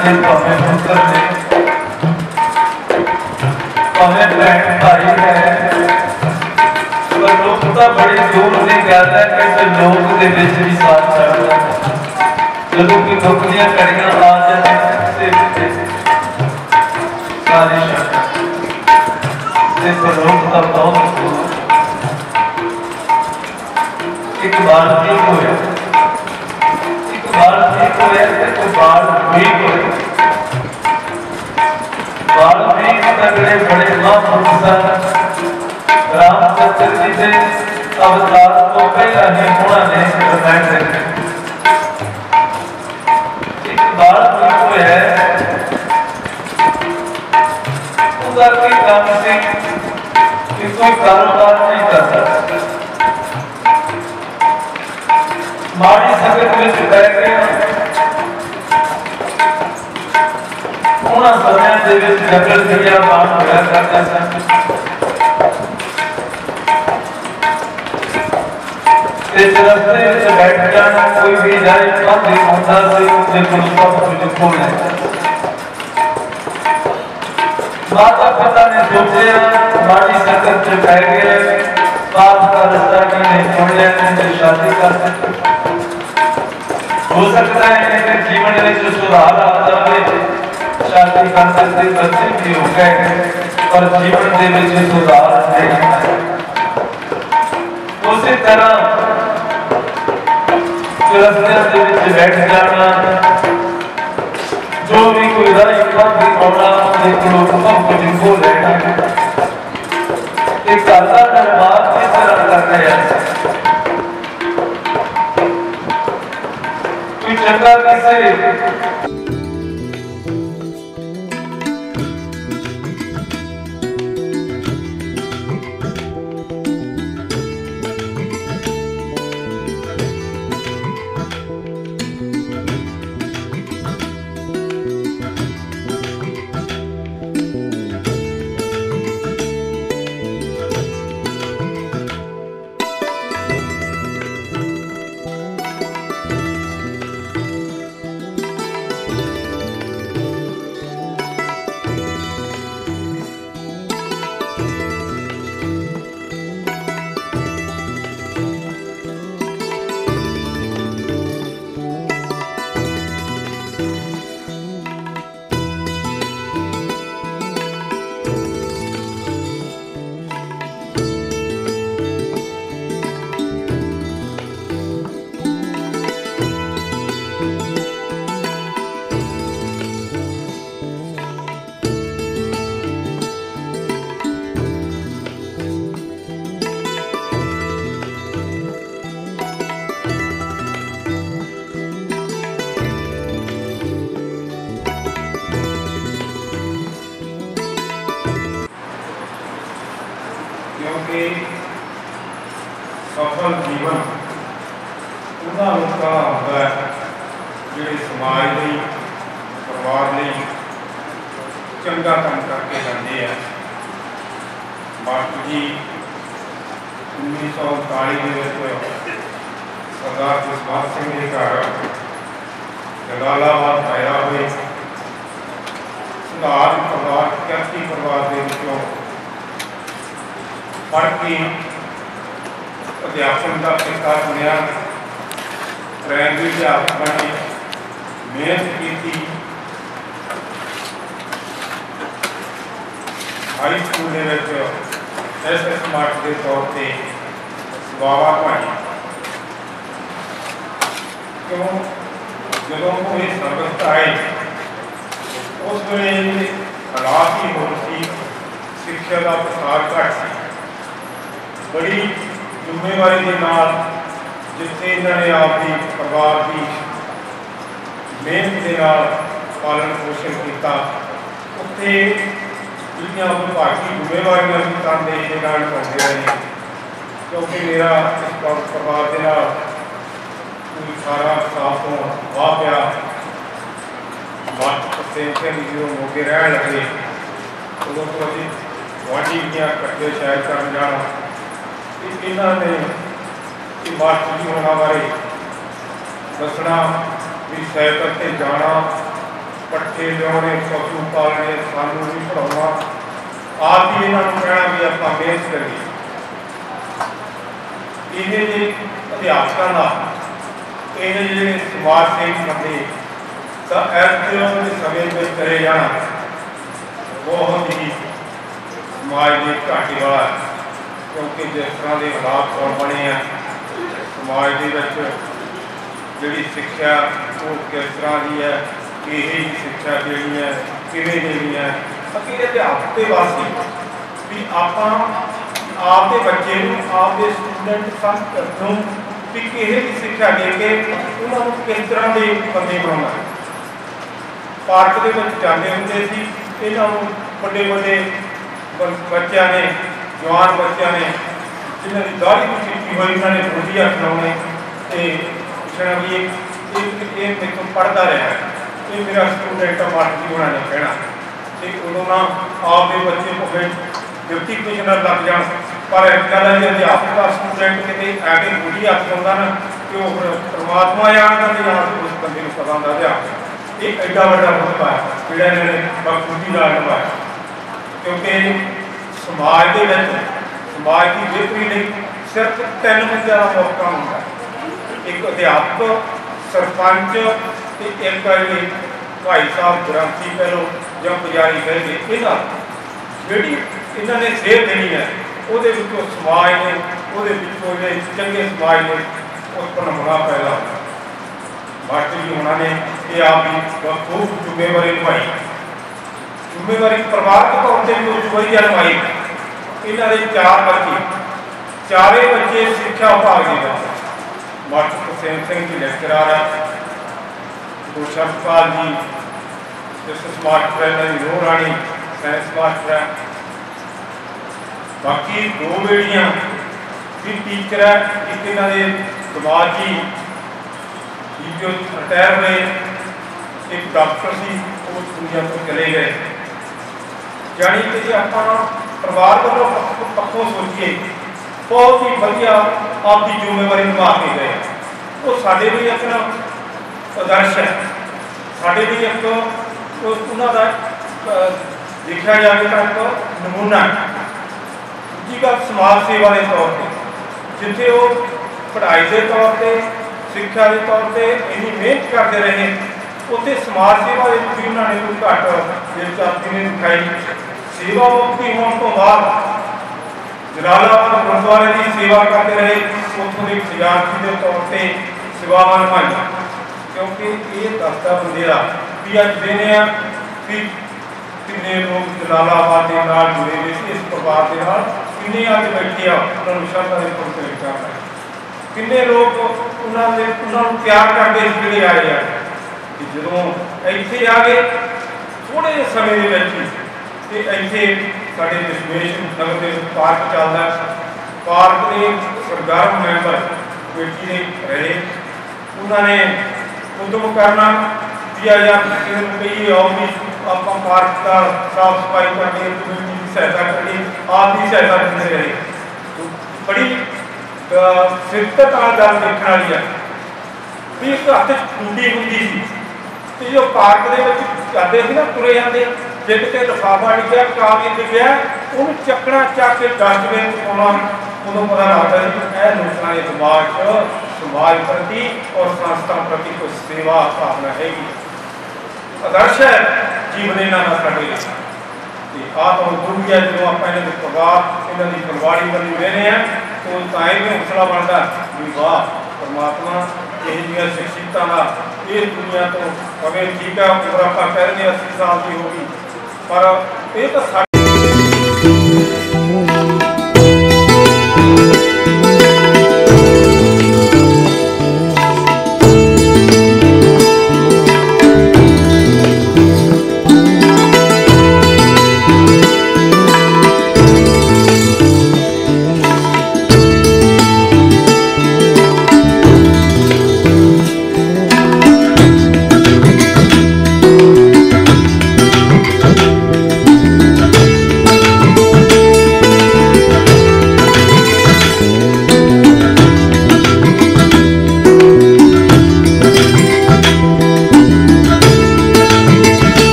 ਧੀਆਂ ਦੇ ਭਾਵੇਂ ਪੁੱਤਰ ਨੇ ਭਾਵੇਂ ਭੈਣ ਭਾਈ ਹੈ ਪਰ ਲੋਕ ਤਾਂ ਬੜੀ ਦੂਰ ਦੀ ਗੱਲ ਹੈ ਕਿ ਇਸ ਲੋਕ ਦੇ ਵਿੱਚ ਵੀ ਸਾਥ ਛੱਡਦਾ ਹੈ ਜਦੋਂ ਕਿ ਦੁੱਖ ਦੀਆਂ ਘੜੀਆਂ ਆ ਜਾਂਦੀਆਂ ਤੇ ਸਾਰੇ ਸ਼ਬਦ ਤੇ ਪ੍ਰਲੋਕ ਦਾ ਬਹੁਤ ਦੂਰ ਇੱਕ ਵਾਰ ਠੀਕ ਹੋਇਆ ਇੱਕ ਵਾਰ ਠੀਕ ਹੋਇਆ ਤੇ ਇੱਕ ਵਾਰ ਠੀਕ ਹੋਇਆ ਠੀਕ ਤਗੜੇ ਬੜੇ ਮਹਾਂਪੁਰਖ ਸਨ ਰਾਮਚੰਦਰ ਜੀ ਦੇ ਅਵਤਾਰ ਤੋਂ ਪਹਿਲਾਂ ਹੀ ਉਹਨਾਂ ਨੇ ਰਮਾਇਣ ਲਿਖੀ ਇੱਕ ਵਾਰ ਠੀਕ ਹੋਇਆ ਉਹਦਾ ਕੀ ਕੰਮ ਸੀ ਕਿ ਕੋਈ ਕਾਰੋਬਾਰ ਨਹੀਂ ਕਰਦਾ ਮਾੜੀ ਸੰਗਤ ਉਹਨਾਂ ਸਮਿਆਂ ਦੇ ਵਿੱਚ ਜੰਗਲ ਦੀਆਂ ਬਾਣ ਹੋਇਆ ਕਰਦੇ ਸਨ ਇਸ ਰਸਤੇ ਵਿੱਚ ਬੈਠ ਜਾਣਾ ਕੋਈ ਵੀ ਜਾਏ ਪਾਸੇ ਹੁੰਦਾ ਸੀ ਉਹਦੇ ਕੋਲ ਸਭ ਕੁਝ ਕੋਲ ਹੈ ਮਾਤਾ ਪਿਤਾ ਨੇ ਸੋਚਿਆ ਮਾੜੀ ਸੰਗਤ ਚ ਪੈ ਗਏ ਬਾਪ ਦਾ ਰਸਤਾ ਕੀ ਨਹੀਂ ਚੁਣ ਲਿਆ ਤੇ ਸ਼ਾਦੀ ਕਰ ਦਿੱਤੀ ਹੋ ਸਕਦਾ ਹੈ ਕਿ ਜੀਵਨ ਵਿੱਚ ਸੁਧਾਰ ਆ ਜਾਵੇ ਸ਼ਾਦੀ ਕਰ ਦਿੱਤੀ ਬੱਚੇ ਵੀ ਹੋ ਗਏ ਪਰ ਜੀਵਨ ਦੇ ਵਿੱਚ ਸੁਧਾਰ ਨਹੀਂ ਆਇਆ ਉਸੇ ਤਰ੍ਹਾਂ ਰਸਤਿਆਂ ਦੇ ਵਿੱਚ ਬੈਠ ਜਾਣਾ ਜੋ ਵੀ ਕੋਈ ਰਾਹ ਪੰਥ ਆਉਣਾ ਉਹਦੇ ਕੋਲੋਂ ਸਭ ਕੁਝ ਖੋ ਲੈਣਾ ਇਹ ਘਰ ਦਾ ਨਿਰਮਾਣ ਕਿਸ ਤਰ੍ਹਾਂ ਕਰ ਰਿਹਾ ਕੋਈ ਚੰਗਾ ਕਿਸੇ ਚੰਗਾ ਕੰਮ ਕਰਕੇ ਜਾਂਦੇ ਆ ਮਾਸਟਰ ਜੀ 1939 ਦੇ ਵਿੱਚ ਸਰਦਾਰ ਜਸਵੰਤ ਸਿੰਘ ਦੇ ਘਰ ਜਲਾਲਾਬਾਦ ਪਾਇਆ ਹੋਏ ਸੁਧਾਰ ਪਰਿਵਾਰ ਕਿਆਸੀ ਪਰਿਵਾਰ ਦੇ ਵਿੱਚੋਂ ਪੜ੍ਹ ਕੇ ਅਧਿਆਪਨ ਦਾ ਪਿਤਾ ਬਣਿਆ ਪ੍ਰਾਇਮਰੀ ਅਧਿਆਪਕ ਬਣੇ ਮਿਹਨਤ ਕੀਤੀ ਹਾਈ ਸਕੂਲ ਦੇ ਵਿੱਚ ਐਸ ਦੇ ਤੌਰ ਤੇ ਵਾਵਾ ਪਾਣੀ ਕਿਉਂ? ਜਦੋਂ ਉਹ ਇਹ ਸਰਬਤ ਆਏ, ਉਸ ਵੇਲੇ ਹਾਲਾਤ ਹੀ ਹੋਰ ਸੀ, ਸਿੱਖਿਆ ਦਾ ਪ੍ਰਸਾਰ ਘੱਟ ਸੀ। ਬੜੀ ਜ਼ਿੰਮੇਵਾਰੀ ਦੇ ਨਾਲ ਜਿੱਥੇ ਇਹਨਾਂ ਨੇ ਆਪ ਦੀ ਪਰਿਵਾਰ ਦੀ ਮਿਹਨਤ ਦੇ ਨਾਲ ਪਾਲਣ ਪੋਸ਼ਣ ਕੀਤਾ, ਉੱਥੇ ਜਿਹੜੀਆਂ ਵਿਭਾਗੀ ਜ਼ਿੰਮੇਵਾਰੀਆਂ ਵੀ ਕਰਦੇ ਦੇ ਨਾਲ ਪਾਉਂਦੇ ਰਹੇ ਕਿਉਂਕਿ ਮੇਰਾ ਇਸ ਪਰਿਵਾਰ ਦੇ ਨਾਲ ਕੋਈ ਸਾਰਾ ਸਾਫ਼ ਤੋਂ ਵਾਹ ਪਿਆ ਬਾਤ ਤੇ ਤੇ ਜੋ ਮੋਗੇ ਰਹਿਣ ਲੱਗੇ, ਉਦੋਂ ਤੋਂ ਅਸੀਂ ਵਾਢੀ ਦੀਆਂ ਇਕੱਠੇ ਸ਼ਾਇਦ ਕਰਨ ਜਾਣਾ। ਇਹਨਾਂ ਨੇ ਇਹ ਮਾਸਟਰ ਜੀ ਹੋਣਾ ਬਾਰੇ ਦੱਸਣਾ ਵੀ ਸਾਈਕਲ ਤੇ ਜਾਣਾ ਪੱਠੇ ਲਿਆਉਣੇ, ਪਸ਼ੂ ਪਾਲਣੇ, ਸਾਨੂੰ ਵੀ ਪੜਾਉਣਾ ਆਪ ਹੀ ਇਹਨਾਂ ਨੂੰ ਕਹਿਣਾ ਵੀ ਆਪਾਂ ਮਿਹਨਤ ਕਰੀਏ ਇਹ ਜਿਹੜੇ ਅਧਿਆਪਕਾਂ ਦਾ, ਇਹ ਜਿਹੜੇ ਸਮਾਜ ਸੇਵੀ ਬੰਦੇ, ਤਾਂ ਐਸੇ ਦੇ ਸਮੇਂ ਵਿੱਚ ਕਰੇ ਜਾਣਾ ਬਹੁਤ ਹੀ ਸਮਾਜ ਦੇ ਘਾਟੇ ਵਾਲਾ ਹੈ। ਕਿਉਂਕਿ ਜਿਸ ਤਰ੍ਹਾਂ ਦੇ ਹਾਲਾਤ ਹੁਣ ਬਣੇ ਆ, ਸਮਾਜ ਦੇ ਵਿੱਚ ਜਿਹੜੀ ਸਿੱਖਿਆ ਉਹ ਕਿਸ ਤਰ੍ਹਾਂ ਦੀ ਹੈ ਇਹ ਹੀ ਸਿੱਖਿਆ ਜਿਹੜੀ ਹੈ, ਕਿਵੇਂ ਦੇਣੀ ਹੈ ਅੱਗੇ ਅਧਿਆਪਕ ਦੇ ਵਾਸਤੇ ਵੀ ਆਪਾਂ ਆਪ ਦੇ ਬੱਚੇ ਨੂੰ ਆਪ ਦੇ ਸਟੂਡੈਂਟ ਸੰਸਥ ਨੂੰ ਵੀ ਕਿਹੇ ਦੀ ਸਿੱਖਿਆ ਦੇ ਕੇ ਉਹਨਾਂ ਨੂੰ ਕਿਸ ਤਰ੍ਹਾਂ ਦੇ ਬੰਦੇ ਬਣਾਉਣਾ ਹੈ ਪਾਰਕ ਦੇ ਵਿੱਚ ਜਾਂਦੇ ਹੁੰਦੇ ਸੀ, ਇਹਨਾਂ ਨੂੰ ਵੱਡੇ ਵੱਡੇ ਬੱਚਿਆਂ ਨੇ, ਜਵਾਨ ਬੱਚਿਆਂ ਨੇ, ਜਿਨ੍ਹਾਂ ਦੀ ਦਾੜੀ ਕੀਤੀ ਹੋਈ, ਉਹਨਾਂ ਨੇ ਵਧੀਆ ਖਿਲਾਉਣੇ ਤੇ ਪੁੱਛਣਾ ਵੀ ਇਹ ਇਹ ਇਹ ਪੜਦਾ ਰਿਹਾ ਹੈ। ਇਹ ਮੇਰਾ ਸਟੂਡੈਂਟ ਆ ਮਾਸਟਰ ਹੋਣਾ ਨੇ ਕਹਿਣਾ ਤੇ ਉਦੋਂ ਨਾ ਆਪ ਦੇ ਬੱਚੇ ਭਾਵੇਂ ਡਿਪਟੀ ਕਮਿਸ਼ਨਰ ਲੱਗ ਜਾਣ। ਪਰ ਗੱਲ ਹੈ ਜੇ ਅਧਿਆਪਕ ਦਾ ਸਟੂਡੈਂਟ ਕਿਤੇ ਆ ਕੇ ਬੁਰੀ ਹੱਥ ਹੁੰਦਾ ਨਾ, ਤੇ ਉਹ ਫਿਰ ਪ੍ਰਮਾਤਮਾ ਆ ਜਾਂ ਉਸ ਬੰਦੇ ਨੂੰ ਪਤਾ ਹੁੰਦਾ ਅਧਿਆਪਕ ਇਹ ਐਡਾ ਵੱਡਾ ਰੁਤਬਾ ਹੈ, ਜਿਹੜਾ ਇਹਨਾਂ ਨੇ ਬਖੂਬੀ ਨਾਲ ਨਿਭਾਇਆ। ਕਿਉਂਕਿ ਸਮਾਜ ਦੇ ਵਿੱਚ, ਸਮਾਜ ਦੀ ਬਿਹਤਰੀ ਲਈ ਸਿਰਫ ਤਿੰਨ ਬੰਦਿਆਂ ਮੌਕਾ ਹੁੰਦਾ। ਇੱਕ ਅਧਿਆਪਕ ਸਰਪੰਚ ਤੇ ਇੱਕ ਜਿਹੜੇ ਭਾਈ ਸਾਹਿਬ ਗ੍ਰੰਥੀ ਕਹਿ ਲਓ ਜਾਂ ਪੁਜਾਰੀ ਕਹਿ ਇਹਨਾਂ ਜਿਹੜੀ ਇਹਨਾਂ ਨੇ ਸੇਧ ਦੇਣੀ ਹੈ, ਉਹਦੇ ਵਿੱਚੋਂ ਸਮਾਜ ਨੇ, ਉਹਦੇ ਵਿੱਚੋਂ ਜਿਹੜੇ ਚੰਗੇ ਸਮਾਜ ਨੇ ਉਤਪੰਨ ਹੋਣਾ ਪੈਦਾ ਮਾਸਟਰ ਜੀ ਉਹਨਾਂ ਨੇ ਇਹ ਆਪ ਹੀ ਬਹੁਤ ਜ਼ਿੰਮੇਵਾਰੀ ਨਿਭਾਈ। ਜ਼ਿੰਮੇਵਾਰੀ ਪਰਿਵਾਰਕ ਤੌਰ ਤੇ ਵੀ ਬਹੁਤ ਨਿਭਾਈ। ਇਹਨਾਂ ਦੇ ਚਾਰ ਬੱਚੇ, ਚਾਰੇ ਬੱਚੇ ਸਿੱਖਿਆ ਵਿਭਾਗ ਦੇ ਵਿੱਚ। ਮਾਸਟਰ ਹੁਸੈਨ ਸਿੰਘ ਜੀ ਲੈਕਚਰਰ ਹੈ ਗੁਰਸ਼ਬਦਪਾਲ ਜੀ ਜਿਸ ਮਾਸਟਰ ਹੈ ਇਹਨਾਂ ਰਾਣੀ ਸਾਇੰਸ ਮਾਸਟਰ ਹੈ ਬਾਕੀ ਦੋ ਬੇੜੀਆਂ ਵੀ ਟੀਚਰ ਹੈ, ਇੱਕ ਇਹਨਾਂ ਦੇ ਦਮਾਦ ਜੀ ਜੋ ਰਿਟਾਇਰ ਹੋਏ ਇੱਕ ਡਾਕਟਰ ਸੀ, ਉਹ ਦੁਨੀਆ ਤੋਂ ਚਲੇ ਗਏ। ਜਾਣੀ ਕਿ ਆਪਾਂ ਪਰਿਵਾਰ ਵੱਲੋਂ ਪੱਖ- ਪੱਖੋਂ ਸੋਚੀਏ ਬਹੁਤ ਹੀ ਵਧੀਆ ਆਪਦੀ ਜ਼ਿੰਮੇਵਾਰੀ ਨਿਭਾ ਕੇ ਗਏ। ਉਹ ਸਾਡੇ ਲਈ ਆਪਣਾ ਆਦਰਸ਼ ਹੈ। ਸਾਡੇ ਲਈ ਇੱਕ ਉਹਨਾਂ ਦਾ ਅਹ, ਦੇਖਿਆ ਜਾਵੇ ਤਾਂ ਇੱਕ ਨਮੂਨਾ ਦੂਜੀ ਗੱਲ ਸਮਾਜ ਸੇਵਾ ਦੇ ਤੌਰ ਤੇ। ਜਿੱਥੇ ਉਹ ਪੜ੍ਹਾਈ ਦੇ ਤੌਰ ਤੇ ਸਿੱਖਿਆ ਦੇ ਤੌਰ ਤੇ ਇੰਨੀ ਮਿਹਨਤ ਕਰਦੇ ਰਹੇ ਉੱਥੇ ਸਮਾਜ ਸੇਵਾ ਦੇ ਵਿੱਚ ਵੀ ਉਹਨਾਂ ਨੇ ਕੋਈ ਘੱਟ ਦਿਲਚਸਪੀ ਨਹੀਂ ਦਿਖਾਈ। ਸੇਵਾ ਮੁਕਤੀ ਹੋਣ ਤੋਂ ਬਾਅਦ ਜਲਾਲਾਬਾਦ ਗੁਰਦੁਆਰੇ ਦੀ ਸੇਵਾ ਕਰਦੇ ਰਹੇ, ਉੱਥੋਂ ਦੇ ਖਜ਼ਾਨਚੀ ਦੇ ਤੌਰ ਤੇ ਸੇਵਾਵਾਂ ਨਿਭਾਈਆਂ। ਕਿਉਂਕਿ ਇਹ ਦੱਸਦਾ ਬੰਦੇ ਵੀ ਅੱਜ ਦਿਨ ਆ ਵੀ ਕਿੰਨੇ ਲੋਕ ਜਲਾਲਾਬਾਦ ਦੇ ਨਾਲ ਜੁੜੇ ਹੋਏ ਇਸ ਪਰਿਵਾਰ ਦੇ ਨਾਲ ਕਿੰਨੇ ਅੱਜ ਬੈਠੇ ਆ, ਉਹਨਾਂ ਨੂੰ ਸ਼ਰਧਾ ਦੇ ਪੁੱਤ ਵਿਚਾਰ ਕਿੰਨੇ ਲੋਕ ਉਹਨਾਂ ਦੇ, ਉਹਨਾਂ ਨੂੰ ਪਿਆਰ ਕਰਦੇ ਜਿਹੜੇ ਆਏ ਆ ਕਿ ਜਦੋਂ ਇੱਥੇ ਆ ਗਏ ਥੋੜੇ ਸਮੇਂ ਦੇ ਵਿੱਚ ਤੇ ਇੱਥੇ ਸਾਡੇ ਦਸ਼ਮੇਸ਼ ਨਗਰ ਦੇ ਪਾਰਕ ਚੱਲਦਾ ਪਾਰਕ ਦੇ ਸਰਗਰਮ ਮੈਂਬਰ ਬੇਟੀ ਦੇ ਰਹੇ। ਉਹਨਾਂ ਨੇ ਉਦਮ ਕਰਨਾ ਵੀ ਜਾਂ ਕਿਸੇ ਨੂੰ ਕਹੀਏ ਆਓ ਵੀ ਆਪਾਂ ਪਾਰਕ ਦਾ ਸਾਫ਼ ਸਫ਼ਾਈ ਕਰਕੇ ਕਮੇਟੀ ਦੀ ਸਹਾਇਤਾ ਕਰੀਏ, ਆਪ ਦੀ ਸਹਾਇਤਾ ਕਰਦੇ ਰਹੇ। ਬੜੀ ਸਿੱਧਤ ਨਾਲ ਗੱਲ ਦੇਖਣ ਵਾਲੀ ਹੈ ਵੀ ਇੱਕ ਹੱਥ ਟੂਟੀ ਹੁੰਦੀ ਸੀ ਤੇ ਜੋ ਪਾਰਕ ਦੇ ਵਿੱਚ ਜਾਂਦੇ ਸੀ ਨਾ, ਤੁਰੇ ਜਾਂਦੇ ਜੇ ਕਿਤੇ ਲਿਫਾਫਾ ਡਿੱਗਿਆ ਕਾਗਜ਼ ਡਿੱਗਿਆ ਉਹਨੂੰ ਚੱਕਣਾ ਚੱਕ ਕੇ ਡਸਟਬਿਨ 'ਚ ਪਾਉਣਾ ਉਦੋਂ ਪਤਾ ਲੱਗਦਾ ਸੀ ਇਹ ਲੋਕਾਂ ਦੇ ਦਿਮਾਗ 'ਚ ਸਮਾਜ ਪ੍ਰਤੀ ਔਰ ਸੰਸਥਾ ਪ੍ਰਤੀ ਕੋਈ ਸੇਵਾ ਭਾਵਨਾ ਹੈਗੀ ਆਦਰਸ਼ ਹੈ, ਜੀਵਨ ਇਹਨਾਂ ਦਾ ਸਾਡੇ ਤੇ ਆਹ ਤੋਂ ਦੁਨੀਆ ਜਦੋਂ ਆਪਾਂ ਇਹਨਾਂ ਦੇ ਪਰਿਵਾਰ, ਇਹਨਾਂ ਦੀ ਪਰਿਵਾਰੀ ਵੱਲ ਵੇਨੇ ਆ ਤਾਂ ਤਾਂ ਇਹ ਹੌਸਲਾ ਬਣਦਾ ਵੀ ਵਾਹ, ਪਰਮਾਤਮਾ ਇਹ ਜਿਹੀਆਂ ਸ਼ਖਸੀਅਤਾਂ ਦਾ ਇਹ ਦੁਨੀਆ ਤੋਂ ਭਾਵੇਂ ਠੀਕ ਆ ਉਮਰ ਆਪਾਂ ਕਹਿੰਦੇ 80 ਸਾਲ ਦੀ ਹੋ ਗਈ। ਪਰ ਇਹ ਤਾਂ